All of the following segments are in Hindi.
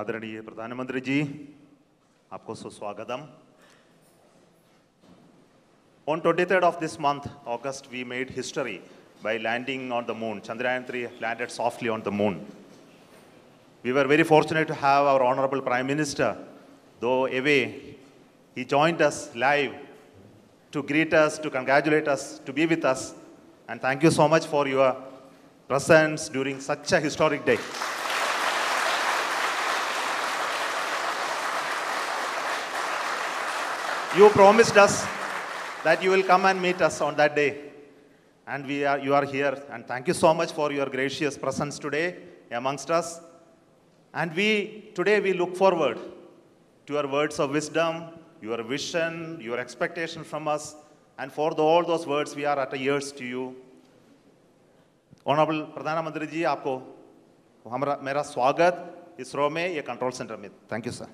आदरणीय प्रधानमंत्री जी आपको सुस्वागतम On 23rd of this month, August, we made history by landing on the moon. Chandrayaan 3 landed softly on the moon. We were very fortunate to have our Honorable Prime Minister, though away, he joined us live to greet us, to congratulate us, to be with us. And thank you so much for your presence during such a historic day. You promised us that you will come and meet us on that day. And we are, you are here. And thank you so much for your gracious presence today amongst us. And we, today, we look forward to your words of wisdom, your vision, your expectation from us. And for the, all those words, we are at ears to you. Honourable प्रधानमंत्री जी आपको हमारा मेरा स्वागत इसरो में ये कंट्रोल सेंटर में thank you sir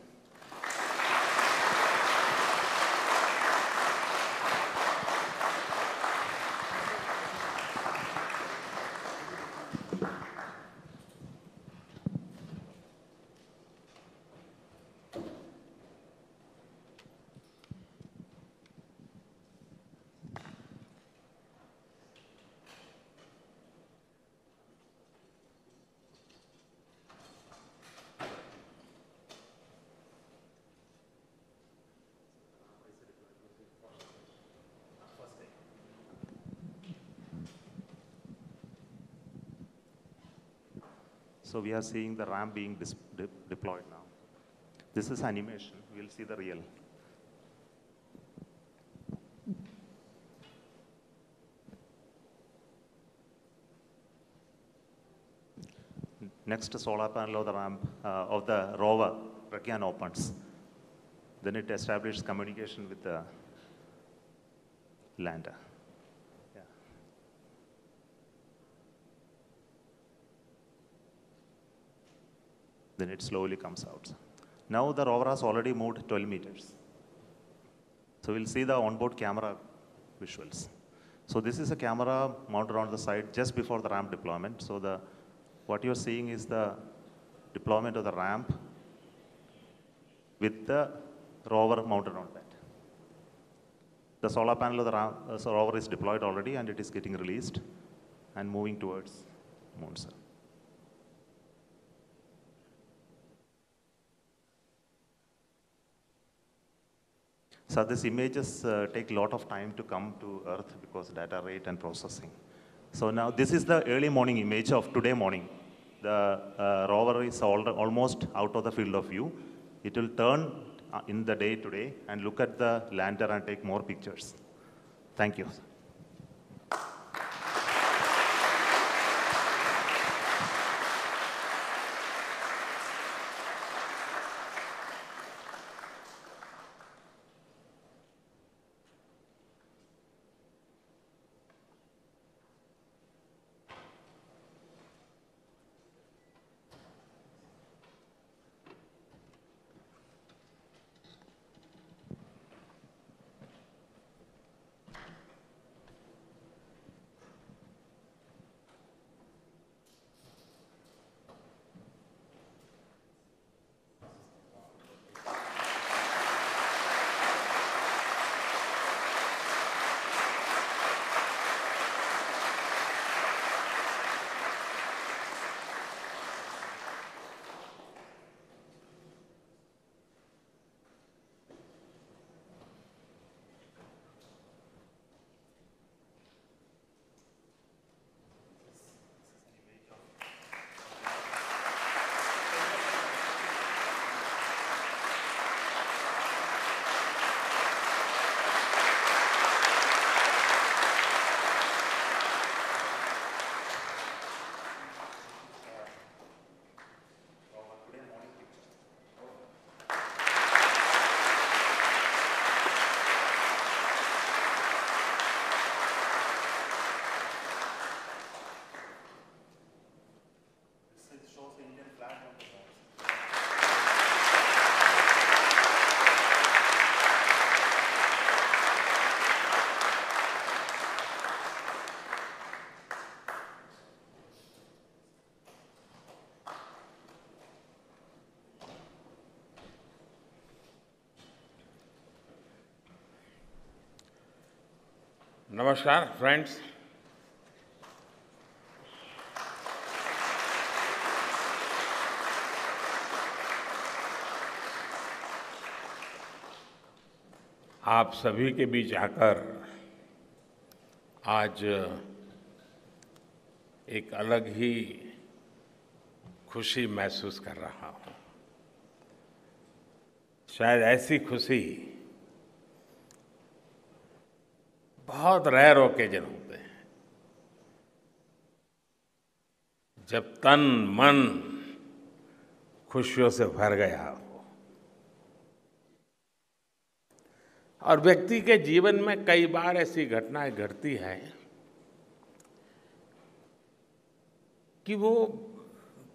So we are seeing the ramp being de- deployed now. This is animation. We'll see the real. Next solar panel of the ramp uh, of the rover Pragyan opens. Then it establishes communication with the lander. Then it slowly comes out. Now the rover has already moved 12 meters. So we'll see the onboard camera visuals. So this is a camera mounted on the side just before the ramp deployment. So the what you're seeing is the deployment of the ramp with the rover mounted on that. The solar panel of the ramp, uh, rover is deployed already and it is getting released and moving towards moon So these images uh, take a lot of time to come to Earth because data rate and processing. So now this is the early morning image of today morning. The uh, rover is al- almost out of the field of view. It will turn uh, in the day today and look at the lander and take more pictures. Thank you. नमस्कार फ्रेंड्स आप सभी के बीच आकर आज एक अलग ही खुशी महसूस कर रहा हूँ। शायद ऐसी खुशी बहुत रेयर ओकेजन होते हैं। जब तन, मन खुशियों से भर गया हो। और व्यक्ति के जीवन में कई बार ऐसी घटनाएँ घटती हैं कि वो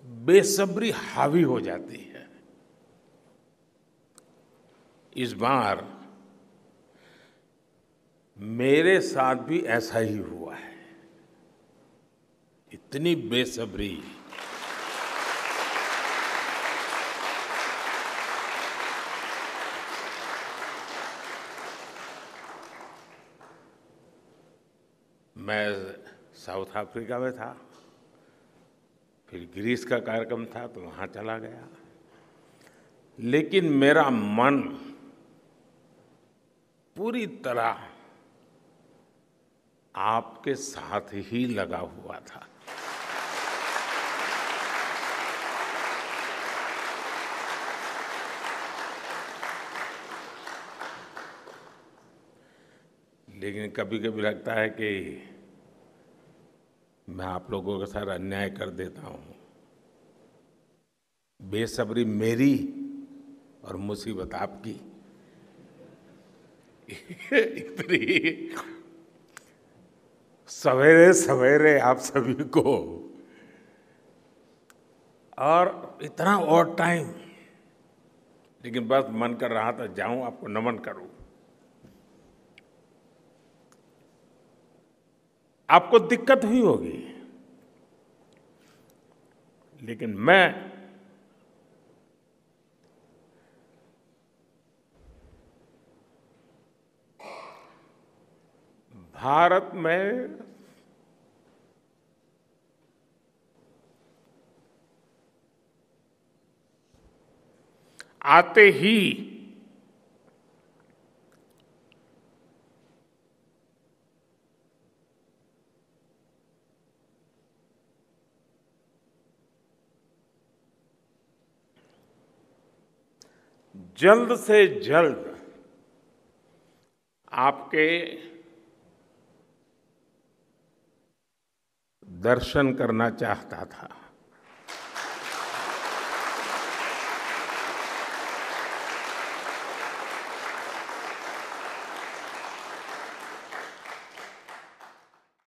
बेसब्री हावी हो जाती है। इस बार मेरे साथ भी ऐसा ही हुआ है। इतनी बेसब्री। मैं साउथ अफ्रीका में था, फिर ग्रीस का कार्यक्रम था तो वहाँ चला गया। लेकिन मेरा मन पूरी तरह आपके साथ ही लगा हुआ था। लेकिन कभी कभी लगता है कि मैं आप लोगों के साथ अन्याय कर देता हूँ। बेसब्री मेरी और मुसीबत आपकी। इतनी सवेरे सवेरे आप सभी को। और इतना और टाइम लेकिन बस मन कर रहा था, जाऊँ आपको नमन करूँ। आपको दिक्कत हुई होगी। लेकिन मैं भारत में आते ही जल्द से जल्द आपके दर्शन करना चाहता था।